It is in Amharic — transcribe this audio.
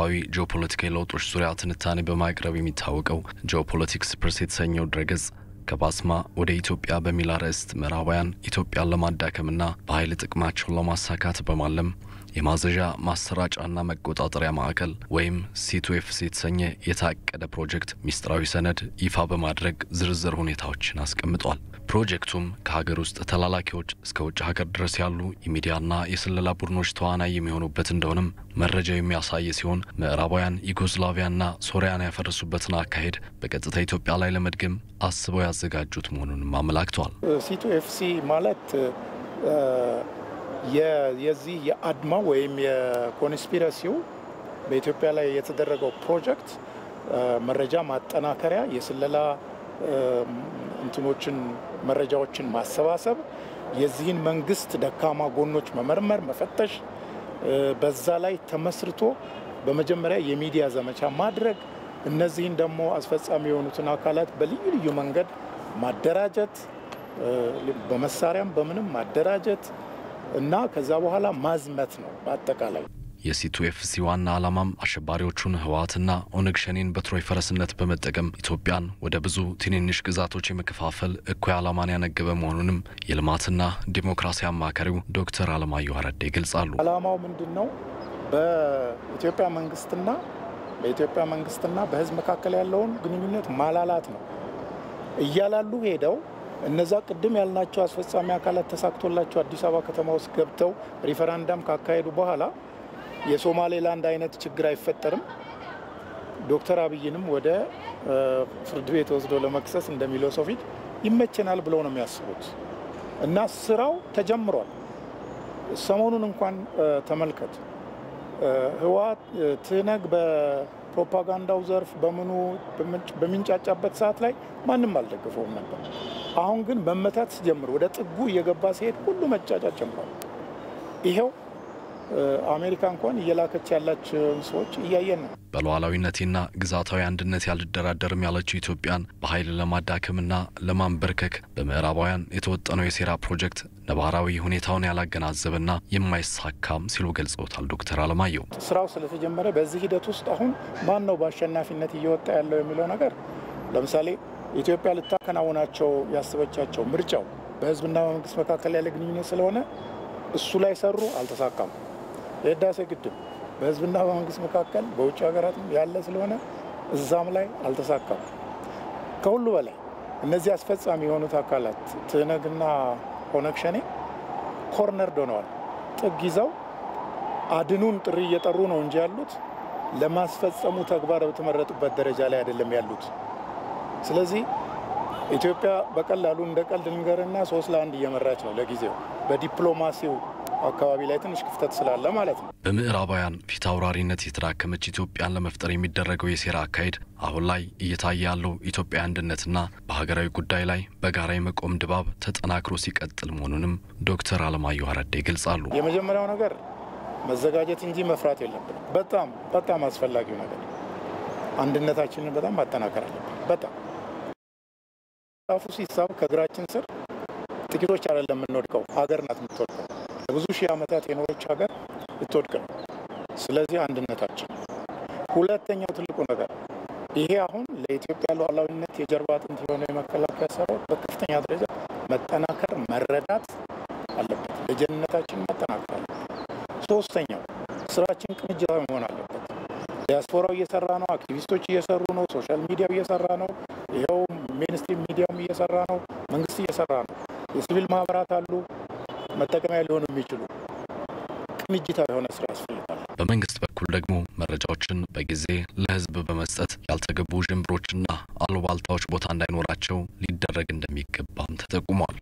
አቀፋዊ ጂኦፖለቲካዊ ለውጦች ዙሪያ ትንታኔ በማቅረብ የሚታወቀው ጂኦፖለቲክስ ፕሬስ የተሰኘው ድረገጽ ከባስማ ወደ ኢትዮጵያ በሚል አርዕስት ምዕራባውያን ኢትዮጵያን ለማዳከምና በኃይል ጥቅማቸውን ለማሳካት በማለም የማዘዣ ማሰራጫና መቆጣጠሪያ ማዕከል ወይም C2FC የተሰኘ የታቀደ ፕሮጀክት ሚስጥራዊ ሰነድ ይፋ በማድረግ ዝርዝር ሁኔታዎችን አስቀምጧል። ፕሮጀክቱም ከሀገር ውስጥ ተላላኪዎች እስከ ውጭ ሀገር ድረስ ያሉ የሚዲያና የስለላ ቡድኖች ተዋናይ የሚሆኑበት እንደሆነም መረጃው የሚያሳይ ሲሆን ምዕራባውያን ዩጎስላቪያና ሶሪያን ያፈረሱበትን አካሄድ በቀጥታ ኢትዮጵያ ላይ ለመድገም አስበው ያዘጋጁት መሆኑንም አመላክተዋል። ሲቱኤፍሲ ማለት የዚህ የአድማ ወይም የኮንስፒረሲው በኢትዮጵያ ላይ የተደረገው ፕሮጀክት መረጃ ማጠናከሪያ የስለላ እንትኖችን መረጃዎችን ማሰባሰብ፣ የዚህን መንግስት ደካማ ጎኖች መመርመር፣ መፈተሽ፣ በዛ ላይ ተመስርቶ በመጀመሪያ የሚዲያ ዘመቻ ማድረግ፣ እነዚህን ደግሞ አስፈጻሚ የሆኑትን አካላት በልዩ ልዩ መንገድ ማደራጀት፣ በመሳሪያም በምንም ማደራጀት እና ከዛ በኋላ ማዝመት ነው በአጠቃላይ። የሲቱኤፍሲ ዋና ዓላማም አሸባሪዎቹን ህወሓትና ኦነግ ሸኔን በትሮይ ፈረስነት በመጠቀም ኢትዮጵያን ወደ ብዙ ትንንሽ ግዛቶች የመከፋፈል እኩይ ዓላማን ያነገበ መሆኑንም የልማትና ዲሞክራሲ አማካሪው ዶክተር አለማየሁ አረዳ ይገልጻሉ። ዓላማው ምንድን ነው? በኢትዮጵያ መንግስትና በኢትዮጵያ መንግስትና በህዝብ መካከል ያለውን ግንኙነት ማላላት ነው። እያላሉ ሄደው እነዛ ቅድም ያልናቸው አስፈጻሚ አካላት ተሳክቶላቸው አዲስ አበባ ከተማ ውስጥ ገብተው ሪፈራንዳም ካካሄዱ በኋላ የሶማሌላንድ አይነት ችግር አይፈጠርም፣ ዶክተር አብይንም ወደ ፍርድ ቤት ወስዶ ለመክሰስ እንደሚለው ሰው ፊት ይመቸናል ብለው ነው የሚያስቡት። እና ስራው ተጀምሯል። ሰሞኑን እንኳን ተመልከት ህወሓት ትህነግ በፕሮፓጋንዳው ዘርፍ በምኑ በሚንጫጫበት ሰዓት ላይ ማንም አልደግፈውም ነበር። አሁን ግን መመታት ሲጀምር ወደ ጥጉ እየገባ ሲሄድ ሁሉ መጫጫት ጀምሯል። ይኸው አሜሪካ እንኳን እየላከች ያላቸውን ሰዎች እያየን ነው። በሉዓላዊነቴና ግዛታዊ አንድነት ያልደራደርም ያለችው ኢትዮጵያን በኃይል ለማዳከምና ለማንበርከክ በምዕራባውያን የተወጠነው የሴራ ፕሮጀክት ነባራዊ ሁኔታውን ያላገናዘበና የማይሳካም ሲሉ ገልጸውታል። ዶክተር አለማየሁ ስራው ስለተጀመረ በዚህ ሂደት ውስጥ አሁን ማን ነው በአሸናፊነት እየወጣ ያለው የሚለው ነገር ለምሳሌ ኢትዮጵያ ልታከናውናቸው ያስበቻቸው ምርጫው በህዝብና በመንግስት መካከል ያለ ግንኙነት ስለሆነ እሱ ላይ ሰሩ፣ አልተሳካም። የህዳሴ ግድብ በህዝብና በመንግስት መካከል በውጭ ሀገራትም ያለ ስለሆነ እዛም ላይ አልተሳካም። ከሁሉ በላይ እነዚህ አስፈጻሚ የሆኑት አካላት ትህነግና ኦነግ ሸኔ ኮርነር ዶነዋል። ጥግ ይዘው አድኑን ጥሪ እየጠሩ ነው እንጂ ያሉት ለማስፈጸሙ ተግባር በተመረጡበት ደረጃ ላይ አይደለም ያሉት። ስለዚህ ኢትዮጵያ በቀላሉ እንደ ቀልድ ልንገርና ሶስት ለአንድ እየመራች ነው ለጊዜው በዲፕሎማሲው አካባቢ ላይ ትንሽ ክፍተት ስላለ ማለት ነው። በምዕራባውያን ፊት አውራሪነት የተዳከመች ኢትዮጵያን ለመፍጠር የሚደረገው የሴራ አካሄድ አሁን ላይ እየታየ ያለው ኢትዮጵያ አንድነትና በሀገራዊ ጉዳይ ላይ በጋራ የመቆም ድባብ ተጠናክሮ ሲቀጥል መሆኑንም ዶክተር አለማየሁ አረዳ ይገልጻሉ። የመጀመሪያው ነገር መዘጋጀት እንጂ መፍራት የለብንም። በጣም በጣም አስፈላጊው ነገር አንድነታችንን በጣም ማጠናከር አለብን። በጣም ዛፉ ሲሳብ ከእግራችን ስር ጥቂቶች አይደለም የምንወድቀው፣ ሀገር ናት የምትወድቀው። ለብዙ ሺህ ዓመታት የኖረች ሀገር ልትወድቅ ነው። ስለዚህ አንድነታችን። ሁለተኛው ትልቁ ነገር ይሄ አሁን ለኢትዮጵያ ሉዓላዊነት የጀርባ አጥንት የሆነው የመከላከያ ሰራዊት በከፍተኛ ደረጃ መጠናከር መረዳት አለበት። ለጀንነታችን መጠናከር አለበት። ሶስተኛው ስራችን ቅንጅታዊ መሆን አለበት። ዲያስፖራው እየሰራ ነው። አክቲቪስቶች እየሰሩ ነው። social media ው እየሰራ ነው። ይኸው mainstream media ውም እየሰራ ነው። መንግስት እየሰራ ነው። የሲቪል ማህበራት አሉ መጠቀሚያ ሊሆኑ የሚችሉ ቅንጅታዊ የሆነ ስራ ያስፈልጋል። በመንግስት በኩል ደግሞ መረጃዎችን በጊዜ ለህዝብ በመስጠት ያልተገቡ ዥንብሮችና አሉባልታዎች ቦታ እንዳይኖራቸው ሊደረግ እንደሚገባም ተጠቁሟል።